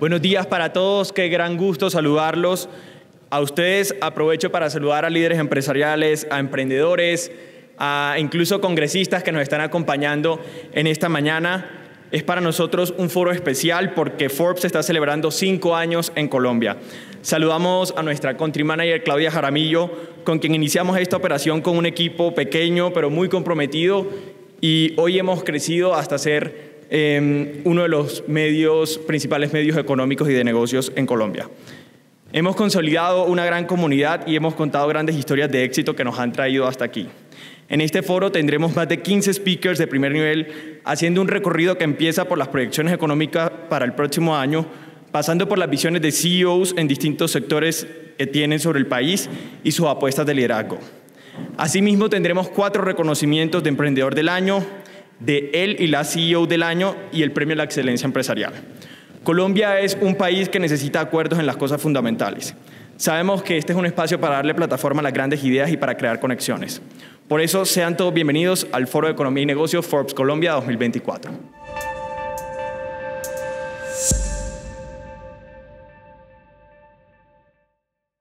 Buenos días para todos, qué gran gusto saludarlos. A ustedes aprovecho para saludar a líderes empresariales, a emprendedores, a incluso congresistas que nos están acompañando en esta mañana. Es para nosotros un foro especial porque Forbes está celebrando cinco años en Colombia. Saludamos a nuestra country manager Claudia Jaramillo, con quien iniciamos esta operación con un equipo pequeño pero muy comprometido y hoy hemos crecido hasta ser eh, uno de los medios, principales medios económicos y de negocios en Colombia. Hemos consolidado una gran comunidad y hemos contado grandes historias de éxito que nos han traído hasta aquí. En este foro tendremos más de 15 speakers de primer nivel haciendo un recorrido que empieza por las proyecciones económicas para el próximo año, pasando por las visiones de CEOs en distintos sectores que tienen sobre el país y sus apuestas de liderazgo. Asimismo, tendremos cuatro reconocimientos de Emprendedor del Año, de él y la CEO del Año y el Premio a la Excelencia Empresarial. Colombia es un país que necesita acuerdos en las cosas fundamentales. Sabemos que este es un espacio para darle plataforma a las grandes ideas y para crear conexiones. Por eso, sean todos bienvenidos al Foro de Economía y Negocios Forbes Colombia 2024.